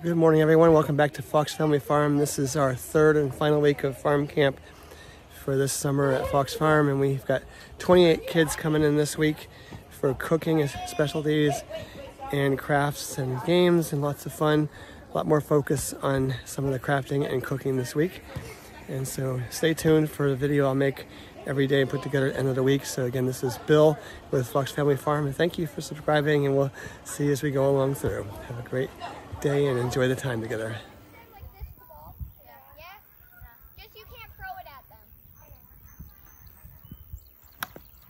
Good morning, everyone. Welcome back to Fox Family Farm. This is our third and final week of farm camp for this summer at Fox Farm, and we've got 28 kids coming in this week for cooking specialties and crafts and games and lots of fun. A lot more focus on some of the crafting and cooking this week. And so stay tuned for the video I'll make every day and put together at the end of the week. So again, this is Bill with Fox Family Farm, and thank you for subscribing, and we'll see you as we go along through. Have a great day and enjoy the time together. like this ball. Yeah. Yeah? Just you can't throw it at them.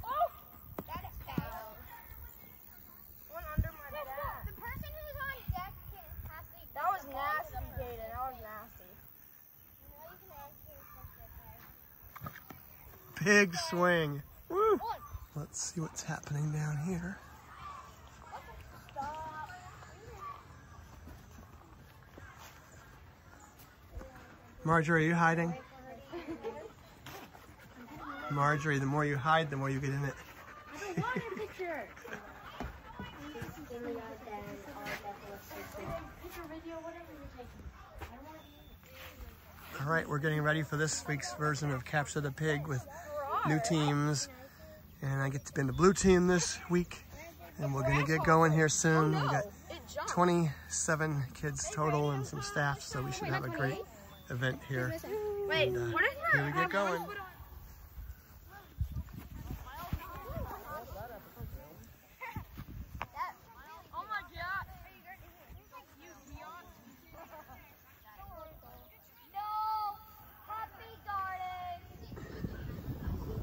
Oh! That is foul. One under my The, back. the person who's on deck can, has to That was the ball to nasty, the person. Jaden. That was nasty. You know, you can ask your sister, okay? Big swing. Woo! One. Let's see what's happening down here. Stop. Marjorie, are you hiding? Marjorie, the more you hide, the more you get in it. All right, we're getting ready for this week's version of Capture the Pig with new teams. And I get to be in the blue team this week. And we're gonna get going here soon. We got 27 kids total and some staff, so we should have a great event here. Wait, And, uh, what is here we get going. Oh my god. No! Happy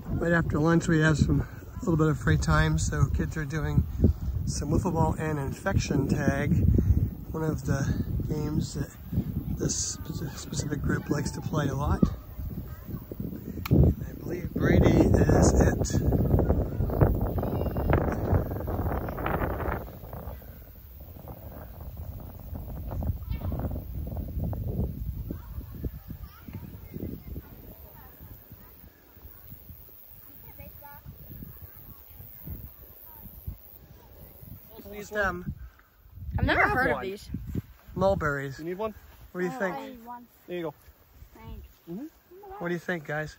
garden! Right after lunch, we have some a little bit of free time, so kids are doing some wiffle ball and infection tag, one of the games that this specific group likes to play a lot. I believe Brady is it. These them um, I've never heard of these. mulberries. You need one? What do you oh, think? There you go. Mm-hmm. What do you think, guys?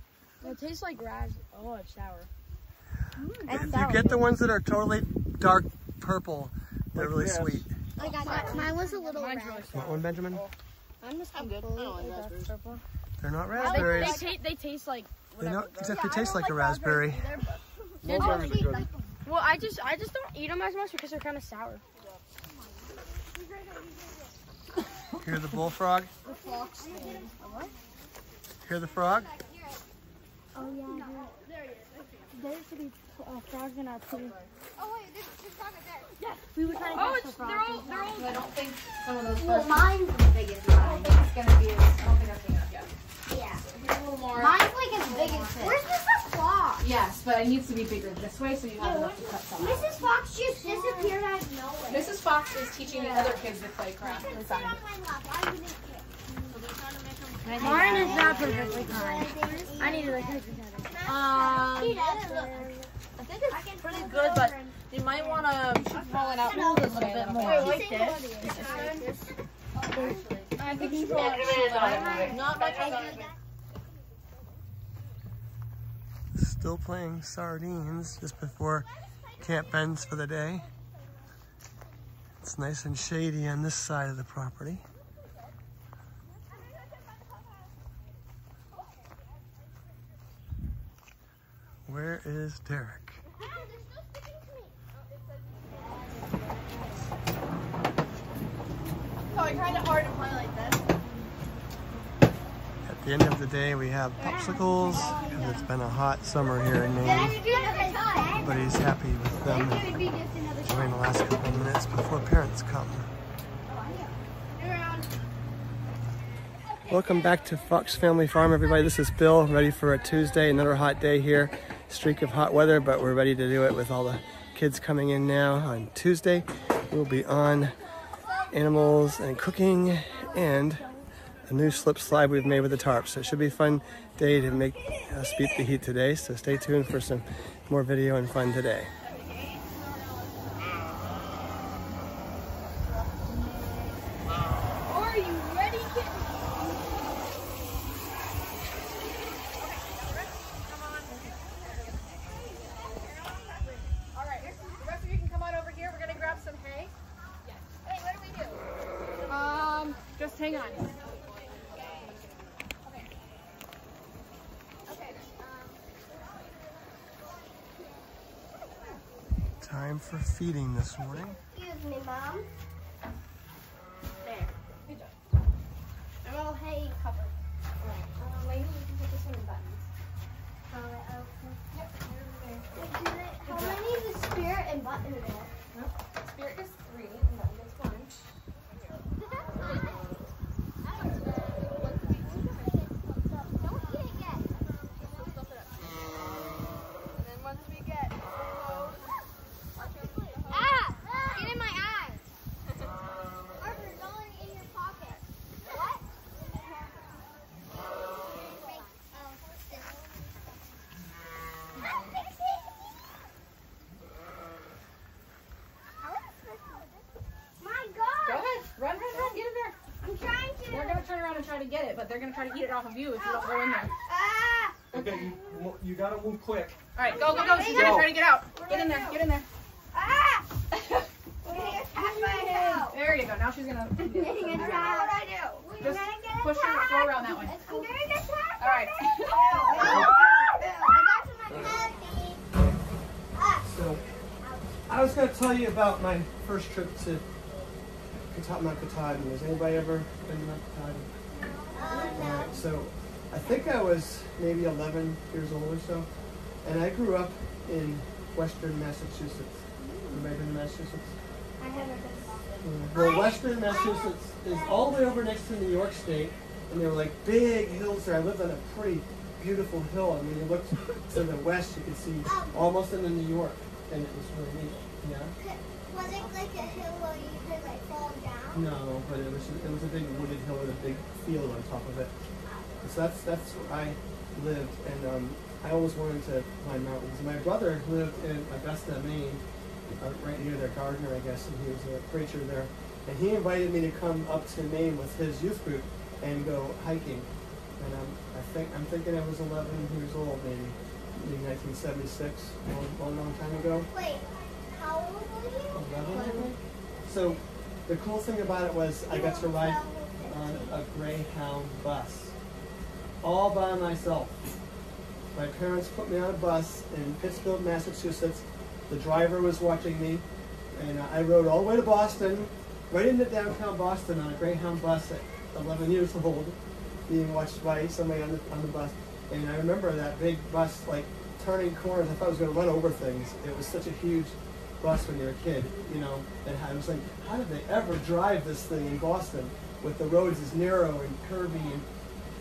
It tastes like ras. Oh, it's sour. Mm, if you get the ones that are totally dark purple, they're Like really this. sweet. I got that. Mine was a little Mine's red. really Want one, Benjamin? Oh, I'm just I'm good. I don't like raspberries. Purple. They're not They, raspberries. ta- they taste like They whatever. don't exactly taste like a raspberry. Mulberries are good. Well, I just I just don't eat them as much because they're kind of sour. Hear the bullfrog? Hear the frog? Oh yeah, there, there used to be uh, frogs in our pool. Oh, wait, there's, there's not there. We were trying to Oh, catch the it's frogs. they're all they're all. I don't think some of those Well, mine's the biggest I don't think it's gonna be as, I don't think that's big enough yet. Yeah. If you're a little more. Mine's like as big as this. Where's Mrs. Fox? Yes, but it needs to be bigger this way so you have enough to cut some out. Mrs. Fox just disappeared out of nowhere. Mrs. Fox is teaching the other kids to play craft Sit inside. on my lap. I wouldn't. Mine is not perfectly kind. I need to like take it Um, He does look. I think it's pretty good, but you might want to keep rolling out a little bit more. Like this. I think you not like Still playing sardines just before camp ends for the day. It's nice and shady on this side of the property. Where is Derek? Oh, kind of hard to play like this. At the end of the day, we have popsicles because it's been a hot summer here in Maine. Everybody's happy with them during the last couple of minutes before parents come. Welcome back to Fox Family Farm, everybody. This is Bill, ready for a Tuesday, another hot day here. Streak of hot weather, but we're ready to do it with all the kids coming in now on Tuesday. We'll be on animals and cooking and a new slip slide we've made with the tarp. So it should be a fun day to make uh, us beat the heat today. So stay tuned for some more video and fun today. Or Just hang on. Time for feeding this morning. Excuse me, Mom. There. Good job. I'm all hay covered. Um, maybe we can put this one in buttons. How many is the spirit and button there? Spirit is three, and button is one. Don't eat it yet. And then once we get Ah! Get in my eyes. Arthur, going in your pocket. What? My Go God! ahead. Run, run, run. Get in there. I'm trying We're to. gonna turn around and try to get it, but they're gonna try to eat it off of you if you don't go in there. Ah! Okay, you, you gotta move quick. All right, go, go, go. She's gonna try to get out. Get in there. Get in there. Ah! We're gonna get attacked by a cow. There you go. Now she's gonna Getting attacked. What I do? Just push her, attacked. throw around that way. I'm gonna get attacked. All right. I got some heavy. So, I was going to tell you about my first trip to Kata- Mount Katahdin. Has anybody ever been to Mount Katahdin? So I think I was maybe 11 years old or so, and I grew up in western Massachusetts. Anybody been to Massachusetts? I haven't been Well, western Massachusetts is all the way over next to New York State, and there were like big hills there. I lived on a pretty beautiful hill, and when you looked to the west, you could see almost into New York, and it was really neat. Yeah. Was it like a hill where you could like fall down? No, but it was it was a big wooded hill with a big field on top of it. So that's that's where I lived, and um, I always wanted to climb mountains. My brother lived in Augusta, Maine, uh, right near their Gardiner, I guess, and he was a preacher there. And he invited me to come up to Maine with his youth group and go hiking. And um, I think I'm thinking I was 11 years old, maybe, maybe 1976, a long, long, long time ago. Wait, how old were you? 11, So the cool thing about it was I got to ride on a Greyhound bus all by myself. My parents put me on a bus in Pittsfield, Massachusetts. The driver was watching me, and I rode all the way to Boston, right into downtown Boston on a Greyhound bus at 11 years old, being watched by somebody on the, on the bus. And I remember that big bus, like, turning corners. I thought I was going to run over things. It was such a huge bus when you're a kid, you know. And I was like, how did they ever drive this thing in Boston with the roads as narrow and curvy and,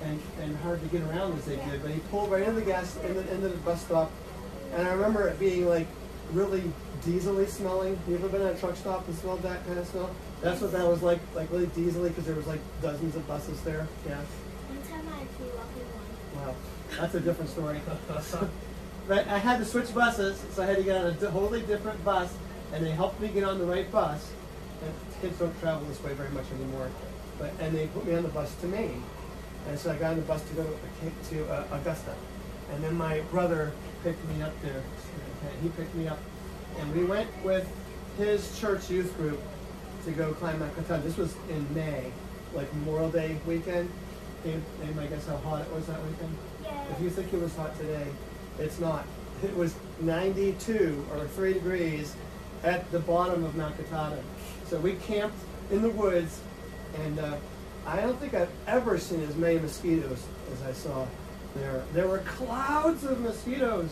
and, and hard to get around as they did? But he pulled right into the gas, in the, into the bus stop. And I remember it being like really diesely smelling. You ever been at a truck stop and smelled that kind of smell? That's what that was like, like really diesely because there was like dozens of buses there. Yeah. One time I flew up in one. Wow, that's a different story. but I had to switch buses, so I had to get on a totally different bus, and they helped me get on the right bus. And kids don't travel this way very much anymore. But and they put me on the bus to Maine, and so I got on the bus to go to, to uh, Augusta, and then my brother picked me up there. He picked me up, and we went with his church youth group to go climb Mount Katahdin. This was in May, like Memorial Day weekend. Can anybody guess how hot it was that weekend? Yeah. If you think it was hot today, it's not. It was 92 or 3 degrees at the bottom of Mount Katahdin. So we camped in the woods, and uh, I don't think I've ever seen as many mosquitoes as I saw there. There were clouds of mosquitoes.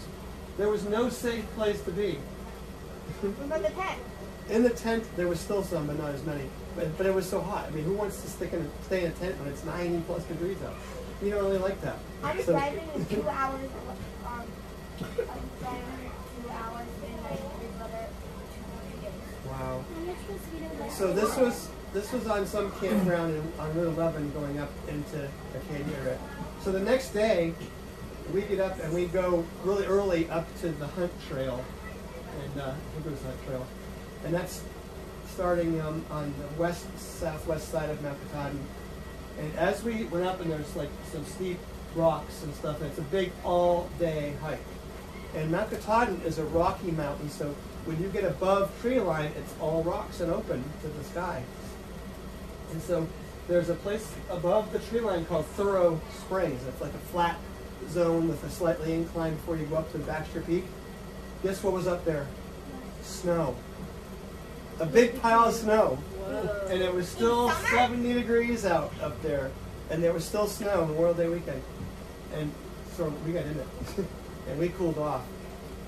There was no safe place to be. What about the tent? In the tent, there was still some, but not as many. But, but it was so hot. I mean, who wants to stick in a, stay in a tent when it's 90 plus degrees out? You don't really like that. I was So- driving in two hours. Um, I was driving two hours in my big brother two days. Wow. How much mosquitoes? So this was this was on some campground in, on Route 11 going up into Acadia area. So the next day, we get up and we go really early up to the Hunt Trail, and uh, I think it was Hunt Trail, and that's starting um, on the west southwest side of Mount Katahdin. And as we went up, and there's like some steep rocks and stuff, and it's a big all-day hike. And Mount Katahdin is a rocky mountain, so when you get above tree line, it's all rocks and open to the sky. And so there's a place above the tree line called Thoreau Springs. It's like a flat zone with a slightly incline before you go up to Baxter Peak. Guess what was up there? Snow. A big pile of snow. And it was still 70 degrees out up there. And there was still snow on Memorial Day weekend. And so we got in it. and we cooled off.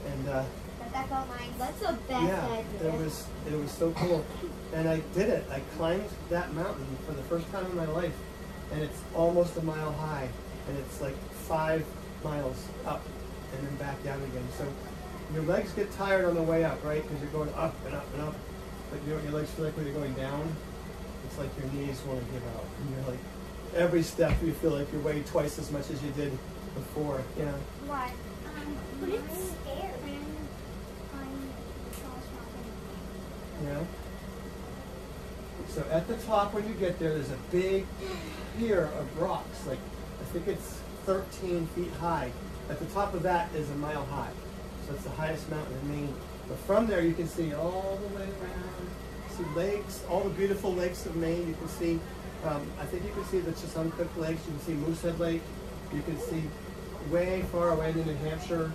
And uh, But that's all mine. That's the best yeah, idea. it was it was so cool, and I did it. I climbed that mountain for the first time in my life, and it's almost a mile high, and it's like five miles up and then back down again. So your legs get tired on the way up, right? Because you're going up and up and up, but you know what your legs feel like when you're going down? It's like your knees want to give out, and you're like every step you feel like you're weighing twice as much as you did before. Yeah. What? Um, but it's scary. So at the top when you get there, there's a big pier of rocks. Like I think it's 13 feet high. At the top of that is a mile high. So it's the highest mountain in Maine. But from there you can see all the way around. See lakes, all the beautiful lakes of Maine. You can see, um, I think you can see the Chesuncook Lakes. You can see Moosehead Lake. You can see way far away into New Hampshire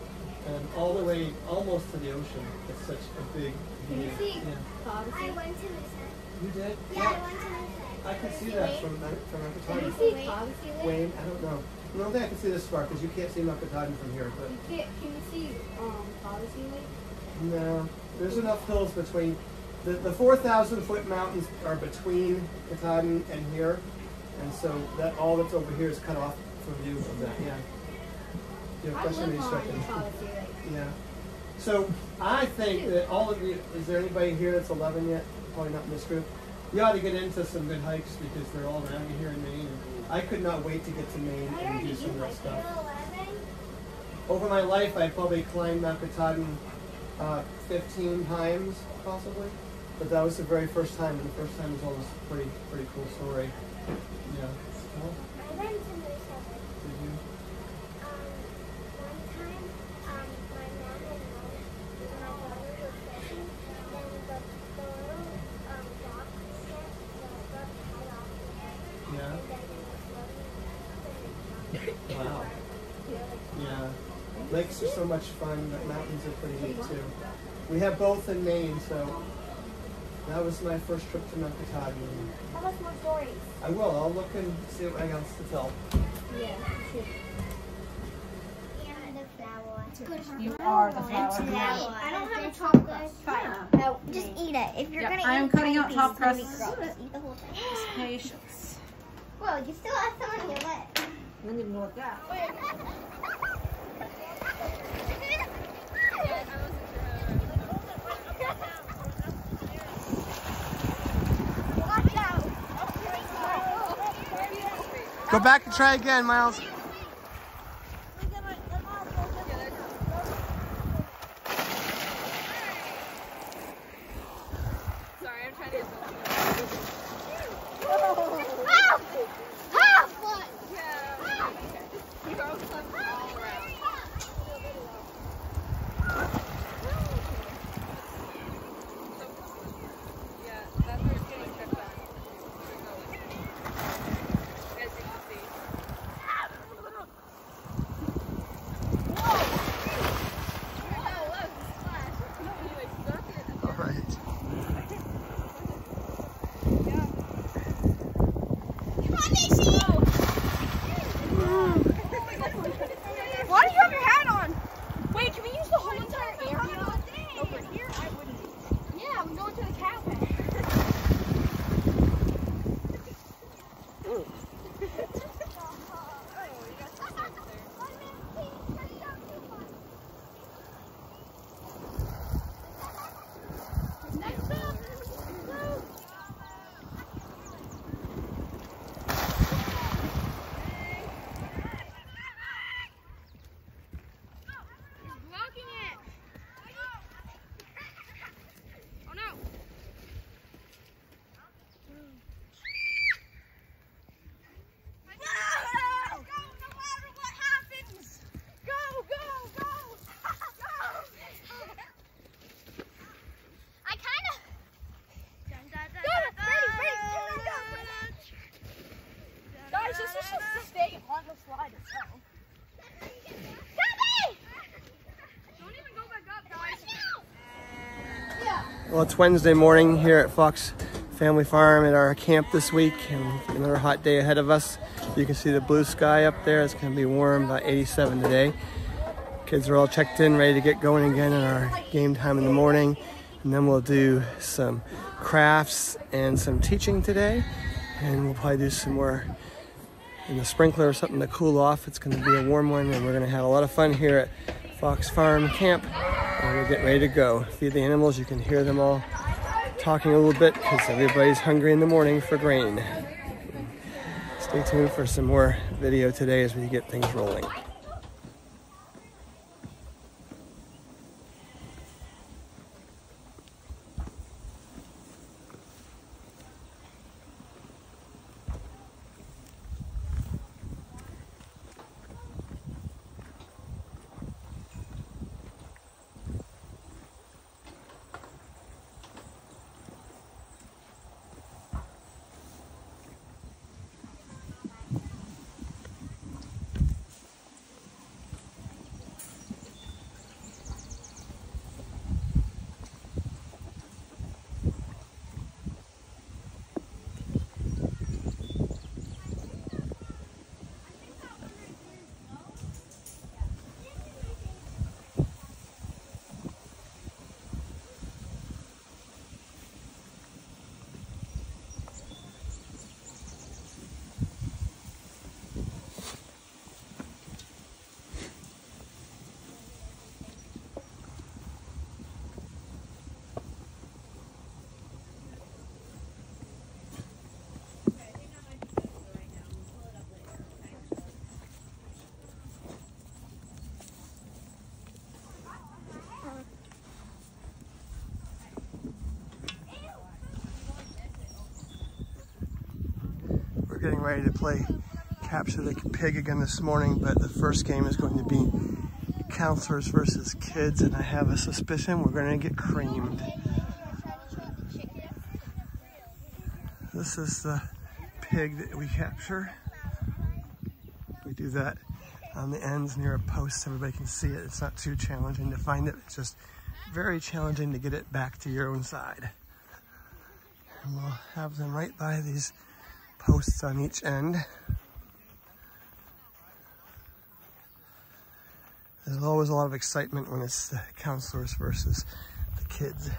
and all the way almost to the ocean. It's such a big Can you view. see Yeah. I went to Moosehead. You did? Yeah, I went to Moosehead. I can see that from from Can you see Wait. Odyssey Lake? Wayne, I don't know. I don't think I can see this far because you can't see Mount Katahdin from here. But You can't, can you see um, Odyssey Lake? no, there's enough hills between. The, the 4,000 foot mountains are between Katahdin and here, and so that all that's over here is cut off from view from that. Yeah. You have a I question? live or on you second? Odyssey Yeah. So I think that all of you, is there anybody here that's 11 yet? Probably not in this group. You ought to get into some good hikes because they're all around you here in Maine. I could not wait to get to Maine and do some of that stuff. Over my life, I probably climbed Mount Katahdin uh, 15 times, possibly. But that was the very first time, and the first time was always a pretty, pretty cool story. Yeah. Well, I went to Moosehead. did you? Um, one time, um, my mom and mom and my brother were fishing, and the, the little um, rock set, the rock tied off the head, Yeah. and then it was floating. Wow. Yeah. Lakes are so much fun, but mountains are pretty neat too. We have both in Maine, so that was my first trip to Mount Katahdin. Tell us more stories. I will. I'll look and see what I else to tell. Yeah, you. And the flower. Good You are the flower. I don't have a chocolate. Fine. No, just eat it. If you're Yep, gonna I am eat cutting out top pieces, it's crusts. gonna be gross. Eat the whole thing. Patience. Well, you still have some on your lip. I didn't even know that. Go back and try again, Miles. Sorry, I'm trying to. Help! Help! Yeah. Throw some all around. Yeah, that's where it's getting kept on. We're going. As you can see. Whoa, look, splash. You like stuck it. All right. Come on, Macy! Why do you have your hat on? Wait, can we use the whole entire area over here? I wouldn't. Yeah, I'm going to the cafe. Well, it's Wednesday morning here at Fox Family Farm at our camp this week, and another hot day ahead of us. You can see the blue sky up there. It's going to be warm, about 87 today. Kids are all checked in, ready to get going again in our game time in the morning. And then we'll do some crafts and some teaching today. And we'll probably do some more in the sprinkler or something to cool off. It's going to be a warm one, and we're going to have a lot of fun here at Fox Farm Camp. And we're getting ready to go. Feed the animals. You can hear them all talking a little bit because everybody's hungry in the morning for grain. Stay tuned for some more video today as we get things rolling. Getting ready to play capture the pig again this morning, but the first game is going to be counselors versus kids, and I have a suspicion we're going to get creamed. This is the pig that we capture. We do that on the ends near a post so everybody can see it. It's not too challenging to find it. It's just very challenging to get it back to your own side. And we'll have them right by these posts on each end. There's always a lot of excitement when it's the counselors versus the kids.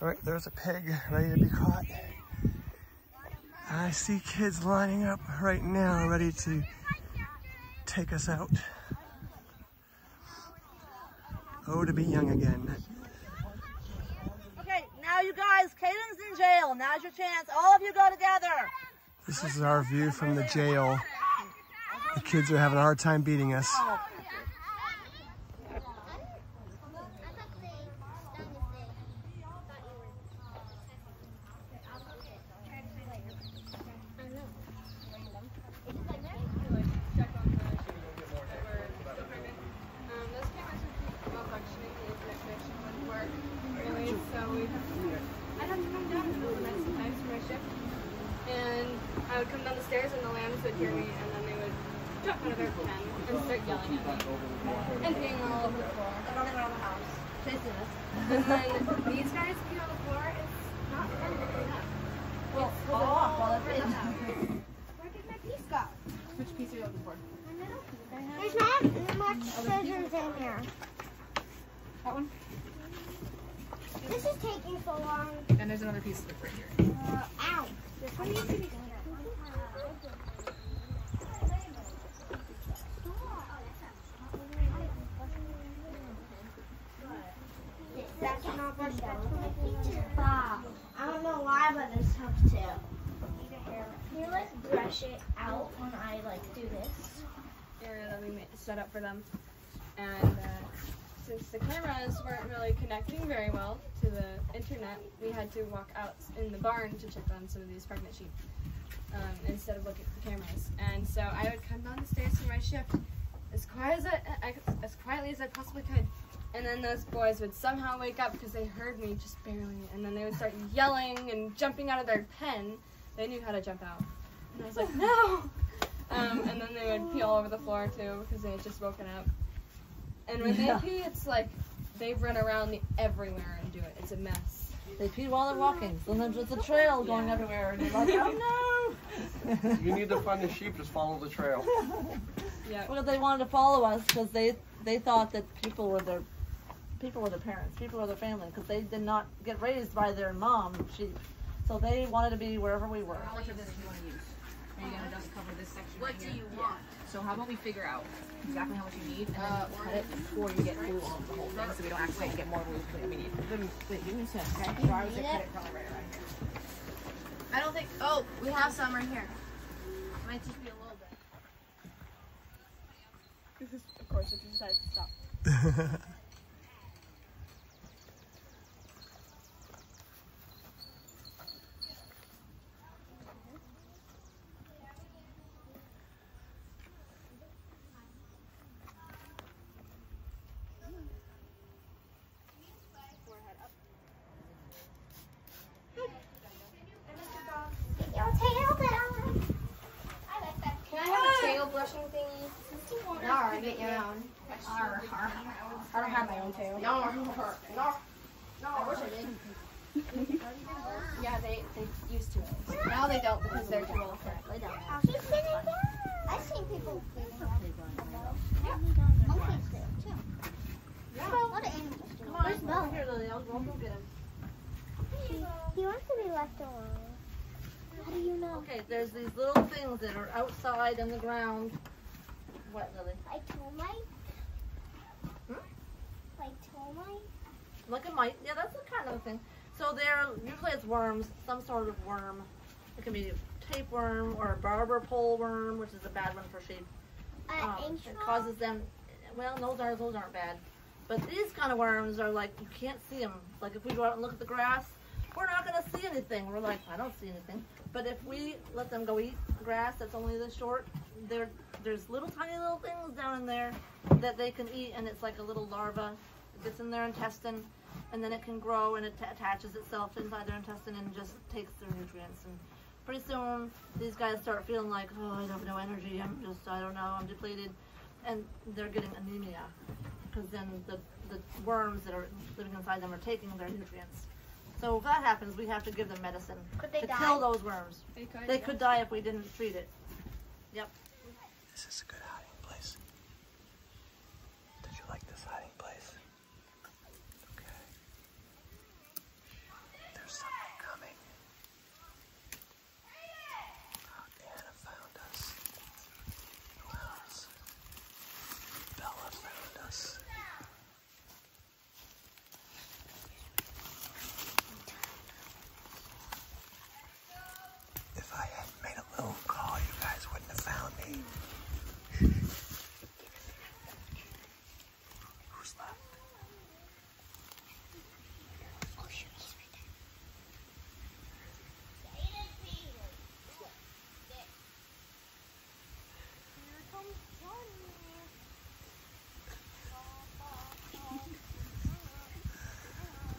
All right, there's a pig ready to be caught. I see kids lining up right now ready to take us out. Oh, to be young again. Now you guys, Caden's in jail. Now's your chance. All of you go together. This is our view from the jail. The kids are having a hard time beating us. Oh. Um, those cameras were malfunctioning, the internet connection wouldn't work. Really, so we I'd have to come down in the middle of the night sometimes for my shift. And I would come down the stairs and the lambs would hear me and then they would jump out of their pen and start yelling at me. And peeing all over the floor. Running around the house, chasing us. And then these guys pee on the floor, it's not fun to clean up. Well, pull it off while they're in the Where did my piece go? Which piece are you looking for? There's not much scissors in here. That one? This is taking so long. And there's another piece right here. Uh, ow. This one needs to be That's not brush. That's for my feet. Stop. I don't know why, but it's tough too. Can you like brush it out when I like do this? area that we made, set up for them. And uh, since the cameras weren't really connecting very well to the internet, we had to walk out in the barn to check on some of these pregnant sheep um, instead of looking at the cameras. And so I would come down the stairs for my shift as quiet as I, as quietly as I possibly could. And then those boys would somehow wake up because they heard me just barely, and then they would start yelling and jumping out of their pen. They knew how to jump out, and I was like, no. Um, and then they would pee all over the floor too because they had just woken up. And when they pee, it's like they run around the, everywhere and do it. It's a mess. They pee while they're walking. Sometimes it's a trail going everywhere, and you're like, oh no. You need to find the sheep, just follow the trail. Yeah. Well, they wanted to follow us because they they thought that people were their people were their parents, people were their family, because they did not get raised by their mom sheep, so they wanted to be wherever we were. How much of you want to use? Are gonna just cover this section? What do you want? So how about we figure out exactly how much you need and then Uh, cut it before you get glue on the whole thing, so we don't accidentally get more glue than we need. Wait, give me some. Okay. So I was gonna cut it probably right around here. I don't think. Oh, we have some right here. Might just be a little bit. This is, of course, if you decide to stop. Get your tail down. Can I have a tail brushing thingy? No, I get your own. Arr, arr. I don't have my own tail. No, no, no. No, I wish I did. yeah, they they used to. Now they don't because they're too old for it. Lay down. She's sitting down. I've seen people sitting down. Monkeys do too. Yeah. A lot of animals do. Come on, over here, Lily. I'll go go get him. He wants to be left alone. How do you know? Okay, there's these little things that are outside in the. What, Lily? Like termite? Hmm? Like termite? Like a mite. Yeah, that's the kind of thing. So they're usually it's worms, some sort of worm. It can be tapeworm or a barber pole worm, which is a bad one for sheep. An Um, it causes them. Well, those are those aren't bad, but these kind of worms are like you can't see them. Like if we go out and look at the grass, we're not gonna see anything. We're like, I don't see anything. But if we let them go eat grass that's only this short, there there's little tiny little things down in there that they can eat, and it's like a little larva. It gets in their intestine, and then it can grow and it t- attaches itself inside their intestine and just takes their nutrients. And pretty soon, these guys start feeling like, oh, I have no energy. I'm just, I don't know, I'm depleted, and they're getting anemia because then the the worms that are living inside them are taking their nutrients. So if that happens, we have to give them medicine Could they to die? kill those worms. They could. They could die if we didn't treat it. Yep. This is a good hiding place. Did you like this hiding place? Okay. There's something coming. Oh, Anna found us. Who else? Bella found us. If I hadn't made a little call, you guys wouldn't have found me. Who's left? Oh, shit, he's right there.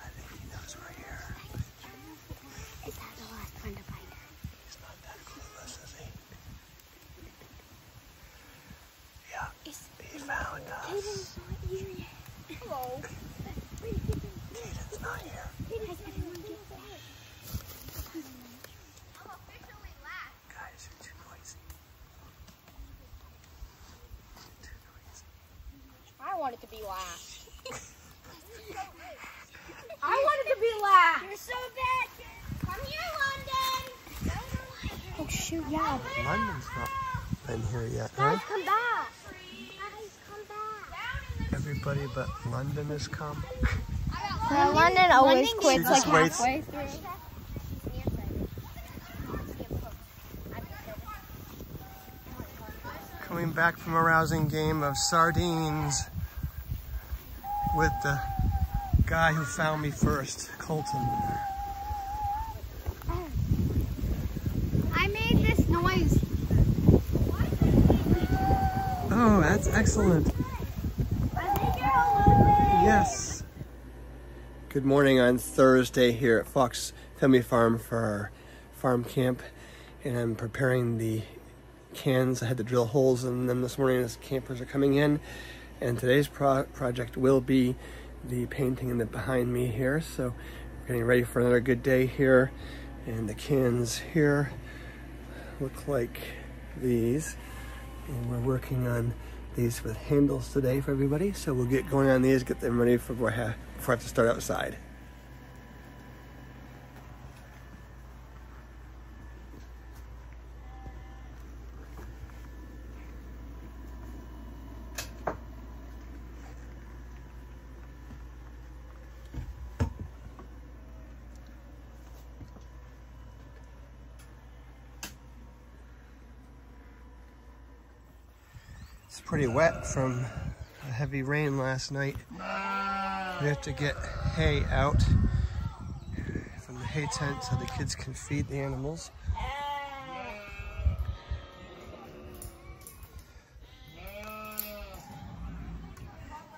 I think he knows we're here. Is that the last one to find her? He's not that clueless, is he? Yeah, he found us. Aiden's not here yet. Hello. Caden's not here. Has everyone get back? Guys, you're too noisy. Too noisy. I want it to be last. I want it to be last. You're so bad. Come here, London. Oh shoot, yeah. London's not been here yet, huh? Guys, come back. Guys, come back. Everybody but London has come. Well, London always She quits like halfway through. Coming back from a rousing game of sardines with the guy who found me first, Colton. I made this noise. Oh, that's excellent. Yes. Good morning on Thursday here at Fox Family Farm for our farm camp, and I'm preparing the cans. I had to drill holes in them this morning as campers are coming in, and today's pro- project will be the painting in the behind me here. So we're getting ready for another good day here. And the cans here look like these. And we're working on these with handles today for everybody. So we'll get going on these, get them ready for before I have, before I have to start outside. It's pretty wet from a heavy rain last night. We have to get hay out from the hay tent so the kids can feed the animals.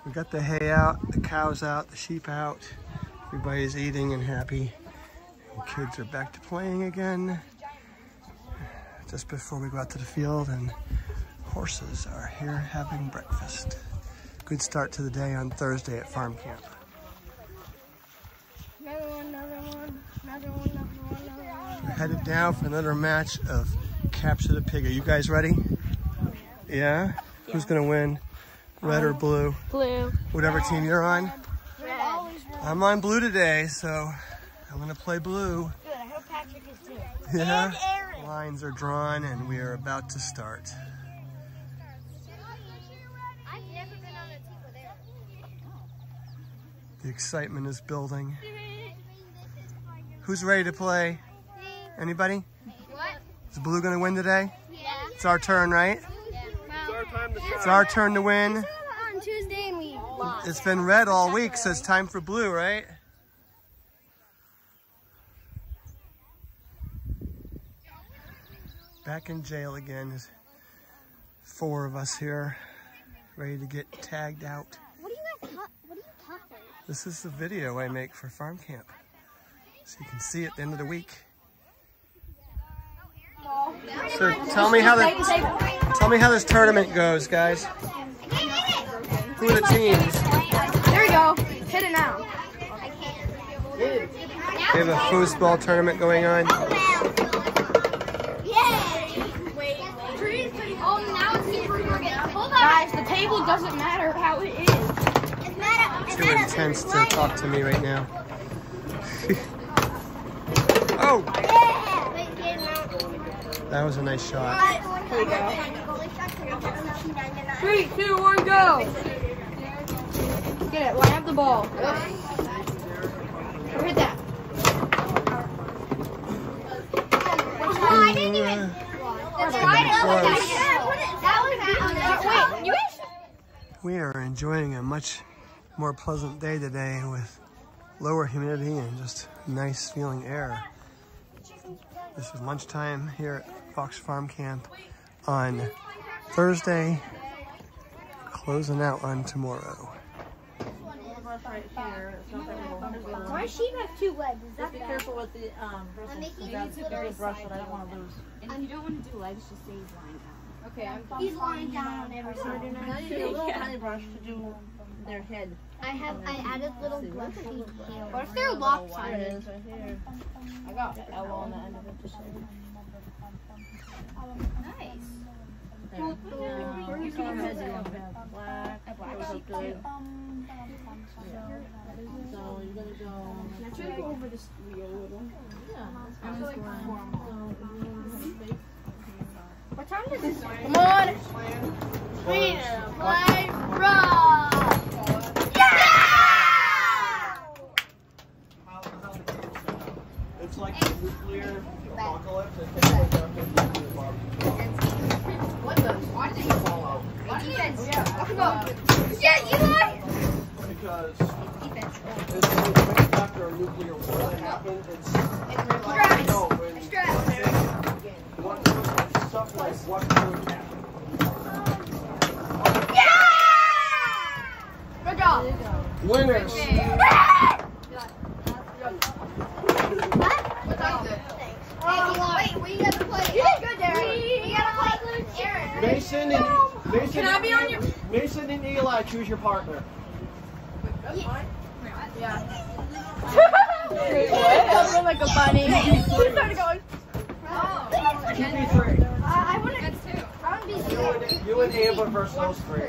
We got the hay out, the cows out, the sheep out. Everybody's eating and happy. And kids are back to playing again. Just before we go out to the field and horses are here having breakfast. Good start to the day on Thursday at farm camp. Another one, another one, another one, another one. We're headed down for another match of Capture the Pig. Are you guys ready? Yeah? Who's gonna win? Red or blue? Blue. Whatever team you're on. Red. Red. I'm on blue today, so I'm gonna play blue. Good. I hope Patrick is too. Yeah? And Aaron. Lines are drawn and we are about to start. I've never been on a team with Aaron. The excitement is building. Who's ready to play? Anybody? What? Is blue gonna win today? Yeah. It's our turn, right? Well, It's our turn to win. on Tuesday and we lost. It's been red all week, so it's time for blue, right? Back in jail again. There's four of us here, ready to get tagged out. What do you guys talk? What are you talking? This is the video I make for farm camp. So you can see at the end of the week. So tell me how the tell me how this tournament goes, guys. Who are the teams? There we go. Hit it now. We have a foosball tournament going on. Now it's super crooked. Hold on. Guys, the table doesn't matter how it is. It's not a, it's Too intense to talk to me right now. oh, Yeah. Wait, get him out. that was a nice shot. Here we go. Three, two, one, go. Get it. Line up the ball. Or hit that. Oh, I didn't even. That was. Wait, you We are enjoying a much more pleasant day today with lower humidity and just nice feeling air. This is lunchtime here at Fox Farm Camp on Thursday, closing out on tomorrow. Brush right here. It's not that little- My sheep has two legs. Just be careful with the um bristles. making 'cause That's a these little brush that I don't want to lose. And if you don't want to do legs, just say he's lying down. Okay, I'm. He's lying down on every side. Now you need a little tiny brush to do their head. I have. I added little brush feet here. What if they're oh, There it lopsided? is, right here. I got The L on the end of it. Just so you- Nice. There. Now, what color head do you? Black. black Those. So you're gonna go. Can I try to go over this wheel a little? Yeah. I'm just going. So, What time does this Come on. Three, play, roll. Yeah! It's like a nuclear apocalypse. It takes place after nuclear bomb. What the? Why did out? Defense. Yeah. Eli. Because it's after a nuclear war that happened. It's Stress. no, when Stress. what when stuff like what could happen. Yeah! Good job. Winners. Wait, we gotta play. You did good, Darren. We gotta play Aaron. Mason and Mason. Can I be on your- Mason and Eli choose your partner. Covered like a bunny. He started going. I want to. I want to be zero. You and Amber versus those three.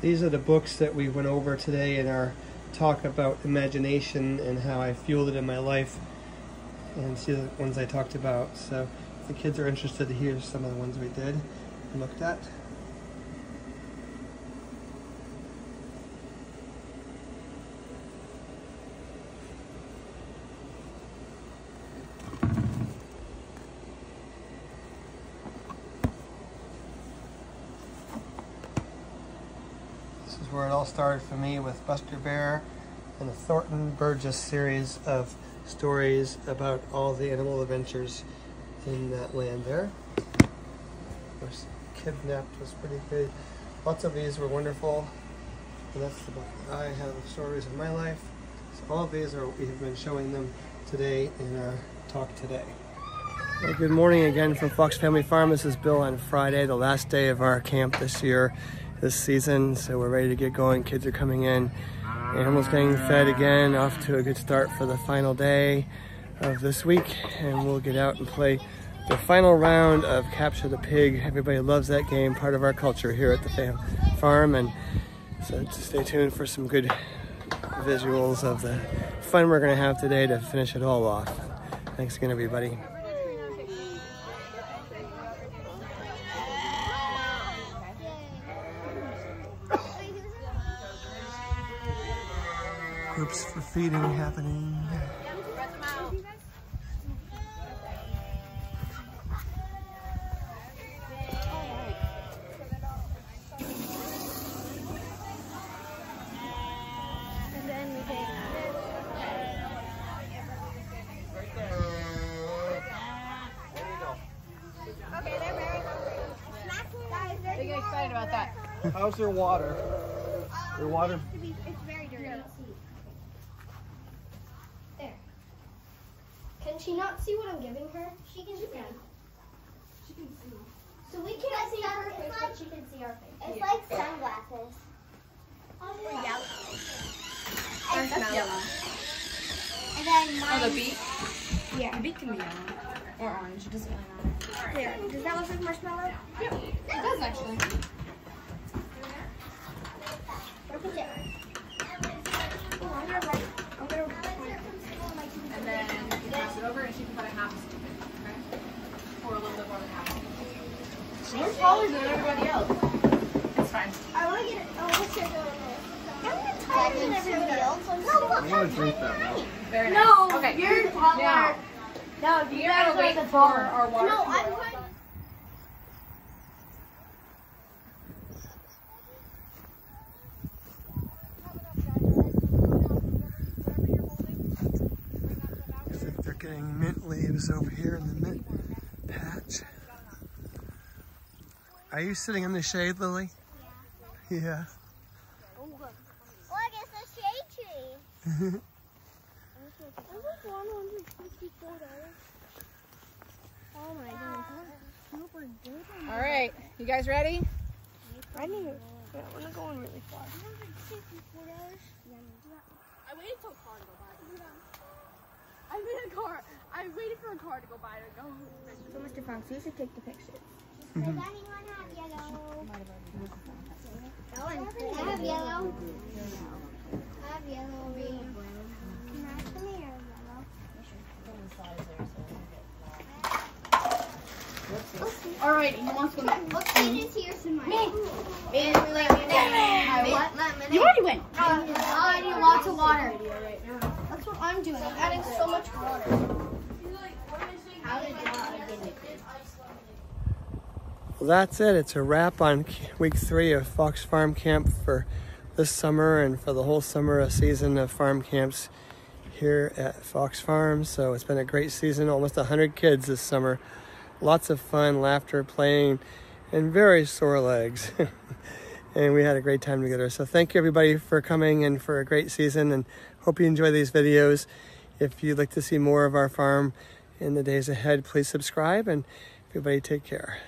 These are the books that we went over today in our talk about imagination and how I fueled it in my life. And see the ones I talked about. So if the kids are interested to hear some of the ones we did and looked at. This is where it all started for me with Buster Bear and the Thornton Burgess series of stories about all the animal adventures in that land there. Course, Kidnapped was pretty good. Lots of these were wonderful. And that's the book I have stories of my life. So all of these are we've been showing them today in our talk today. Well, good morning again from Fox Family Farm. This is Bill on Friday, the last day of our camp this year, this season. So we're ready to get going. Kids are coming in. Animals getting fed again. Off to a good start for the final day of this week. And we'll get out and play the final round of Capture the Pig. Everybody loves that game, part of our culture here at the farm. And so stay tuned for some good visuals of the fun we're going to have today to finish it all off. Thanks again, everybody. Groups for feeding happening. And then we take Okay, they're very hungry. They get excited about that. How's their water? Their water. It's very dirty. There. Can she not see what I'm giving her? She can see. She can see. So we can't see her face, but she can see our face. It's like sunglasses. Yellow. That's yellow. And then Oh, the mine. beak? Yeah. The beak can be yellow. Or orange. It doesn't really matter. There. Does that look like marshmallow? It does actually. Look at it. Oh, I'm gonna write. I'm gonna. And then you pass it over and she can cut it half. Okay? Or a little bit more than half. She's taller than everybody else. It's fine. I want to get it. Oh, what's your I'm gonna type in everybody else. I'm no, look, I'm gonna drink that now. Very nice. No, okay. you're taller. Now, No, you're gonna wait for our water. No, to I'm going. They're getting mint leaves over here in the mint patch. Are you sitting in the shade, Lily? Yeah. Oh, Look, it's a shade tree. Oh my goodness. that's Super good. All right. You guys ready? I need to. Yeah, we're not going really far. I waited till a car to go by. I waited a car. I waited for a car to go by to go. So, Mr. Franks, you should take the pictures. Mm-hmm. Does anyone have yellow? I have yellow. I have yellow. Can I have some of your yellow? All right, who wants to go next? Let's feed it to your some Me. Me. You already went. Uh, I need lots of water. That's what I'm doing. I'm adding so much water. Well, that's it. It's a wrap on week three of Fox Farm Camp for this summer and for the whole summer a season of farm camps here at Fox Farm. So it's been a great season. Almost 100 kids this summer. Lots of fun, laughter, playing, and very sore legs. and we had a great time together. So thank you everybody for coming and for a great season and hope you enjoy these videos. If you'd like to see more of our farm in the days ahead, please subscribe and everybody take care.